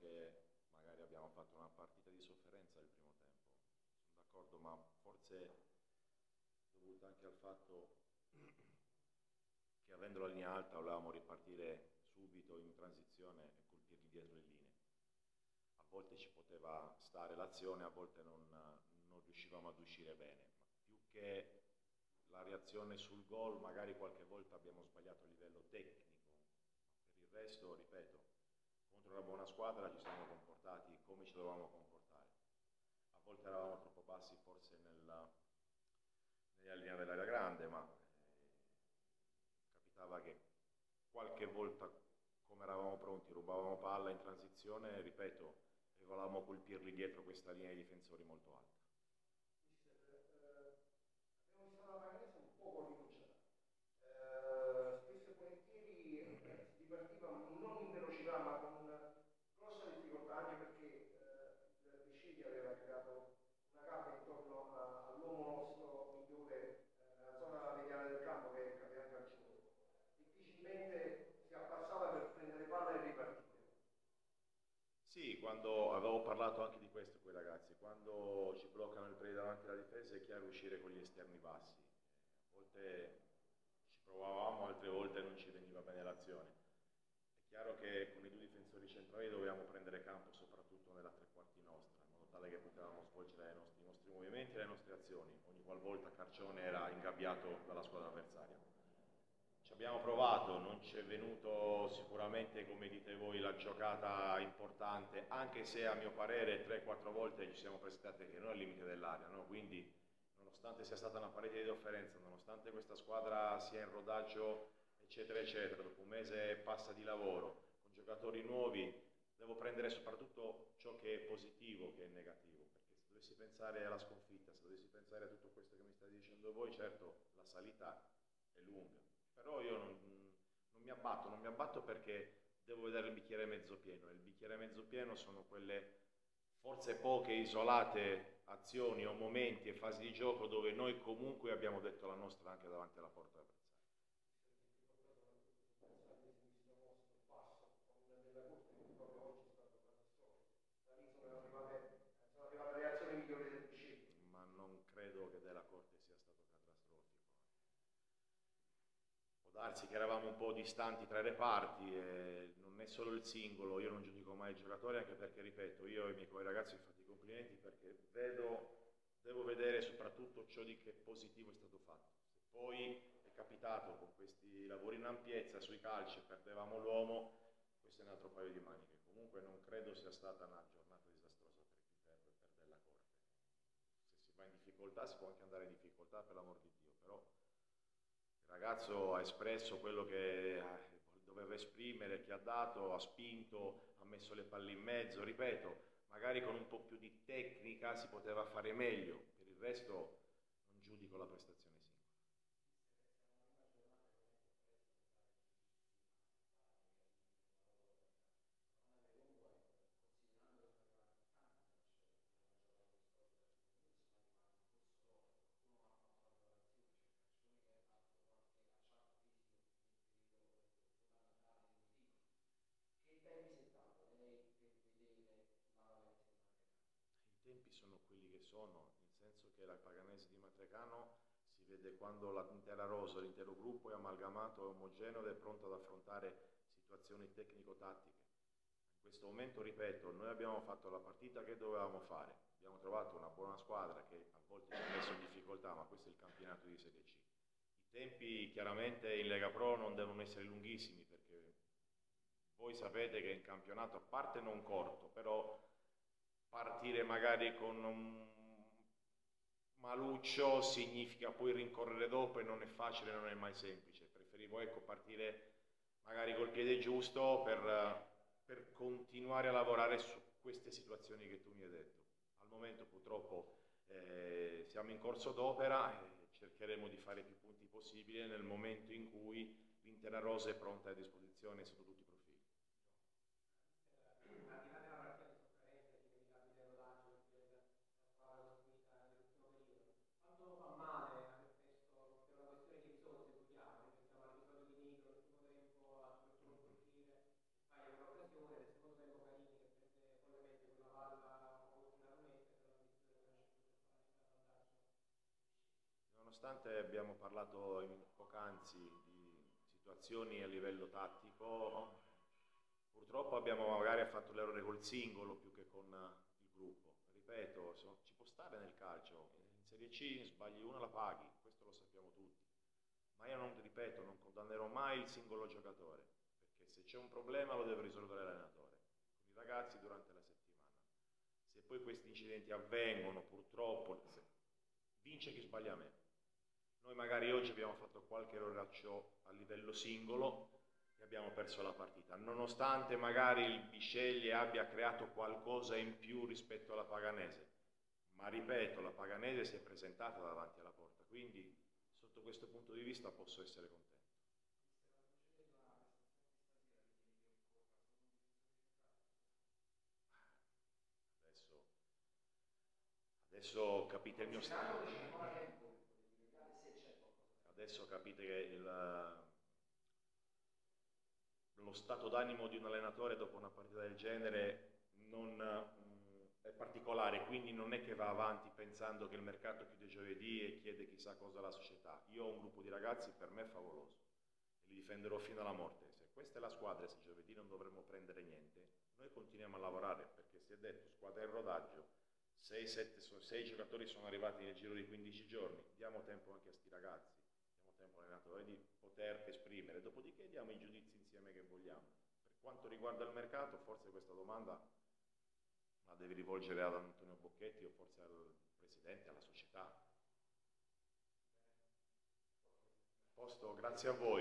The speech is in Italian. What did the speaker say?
che magari abbiamo fatto una partita di sofferenza il primo tempo, sono d'accordo, ma forse dovuto anche al fatto che avendo la linea alta volevamo ripartire subito in transizione e colpirli dietro le linee. A volte ci poteva stare l'azione, a volte non, non riuscivamo ad uscire bene, ma più che la reazione sul gol, magari qualche volta abbiamo sbagliato a livello tecnico, per il resto, ripeto, contro una buona squadra ci siamo comportati come ci dovevamo comportare. A volte eravamo troppo bassi forse nella, nella linea dell'area grande, ma eh, capitava che qualche volta come eravamo pronti rubavamo palla in transizione, ripeto, e volevamo colpirli dietro questa linea di difensori molto alta. Quando avevo parlato anche di questo con i ragazzi, quando ci bloccano il play davanti alla difesa è chiaro uscire con gli esterni bassi. A volte ci provavamo, altre volte non ci veniva bene l'azione. È chiaro che con i due difensori centrali dovevamo prendere campo soprattutto nella tre quarti nostra, in modo tale che potevamo svolgere nostri, i nostri movimenti e le nostre azioni, ogni qualvolta Carcione era ingabbiato dalla squadra avversaria. Abbiamo provato, non ci è venuto sicuramente, come dite voi, la giocata importante, anche se a mio parere 3-4 volte ci siamo presentati anche noi al limite dell'area, no? quindi nonostante sia stata una parete di differenza, nonostante questa squadra sia in rodaggio, eccetera, eccetera, dopo un mese passa di lavoro, con giocatori nuovi, devo prendere soprattutto ciò che è positivo, che è negativo, perché se dovessi pensare alla sconfitta, se dovessi pensare a tutto questo che mi state dicendo voi, certo la salita è lunga, però io non, non, mi abbatto, non mi abbatto perché devo vedere il bicchiere mezzo pieno. E il bicchiere mezzo pieno sono quelle forse poche isolate azioni o momenti e fasi di gioco dove noi comunque abbiamo detto la nostra anche davanti alla porta avversaria. Ma non credo che della Corte sia stato darsi che eravamo un po' distanti tra le parti e non è solo il singolo, io non giudico mai i giocatori anche perché, ripeto, io e i miei ragazzi vi fate i complimenti perché vedo, devo vedere soprattutto ciò di che positivo è stato fatto. Se poi è capitato con questi lavori in ampiezza sui calci perdevamo l'uomo, questo è un altro paio di maniche. Comunque non credo sia stata una giornata disastrosa per chi perde, perde la corte. Se si va in difficoltà si può anche andare in difficoltà per l'amor di il ragazzo ha espresso quello che eh, doveva esprimere, che ha dato, ha spinto, ha messo le palle in mezzo, ripeto, magari con un po' più di tecnica si poteva fare meglio, per il resto non giudico la prestazione sono, nel senso che la Paganese di Matrecano si vede quando l'intera rosa, l'intero gruppo è amalgamato, è omogeneo ed è pronto ad affrontare situazioni tecnico-tattiche. In questo momento, ripeto, noi abbiamo fatto la partita che dovevamo fare, abbiamo trovato una buona squadra che a volte ci ha messo in difficoltà, ma questo è il campionato di Serie C. I tempi chiaramente in Lega Pro non devono essere lunghissimi perché voi sapete che in campionato, a parte non corto, però partire magari con un maluccio significa poi rincorrere dopo e non è facile, non è mai semplice. Preferivo ecco, partire magari col piede giusto per, per, continuare a lavorare su queste situazioni che tu mi hai detto. Al momento purtroppo eh, siamo in corso d'opera e cercheremo di fare più punti possibili nel momento in cui l'intera rosa è pronta a disposizione sotto tutti i nonostante abbiamo parlato poc'anzi di situazioni a livello tattico, purtroppo abbiamo magari fatto l'errore col singolo più che con il gruppo. Ripeto, so, ci può stare nel calcio, in Serie C sbagli una la paghi, questo lo sappiamo tutti. Ma io non ripeto, non condannerò mai il singolo giocatore, perché se c'è un problema lo deve risolvere l'allenatore, con i ragazzi durante la settimana. Se poi questi incidenti avvengono, purtroppo, vince chi sbaglia meno. Noi magari oggi abbiamo fatto qualche erroraccio a livello singolo e abbiamo perso la partita, nonostante magari il Bisceglie abbia creato qualcosa in più rispetto alla Paganese. Ma ripeto, la Paganese si è presentata davanti alla porta, quindi sotto questo punto di vista posso essere contento. Adesso, adesso capite il mio stato. Adesso capite che il, lo stato d'animo di un allenatore dopo una partita del genere non è particolare, quindi non è che va avanti pensando che il mercato chiude giovedì e chiede chissà cosa alla società. Io ho un gruppo di ragazzi per me favoloso e li difenderò fino alla morte. Se questa è la squadra se giovedì non dovremmo prendere niente, noi continuiamo a lavorare perché si è detto squadra in rodaggio, 6 giocatori sono arrivati nel giro di 15 giorni, diamo tempo anche a sti ragazzi, tempo all'allenatore di poter esprimere, dopodiché diamo i giudizi insieme che vogliamo. Per quanto riguarda il mercato, forse questa domanda la devi rivolgere ad Antonio Bocchetti o forse al Presidente, alla società. Posto, grazie a voi.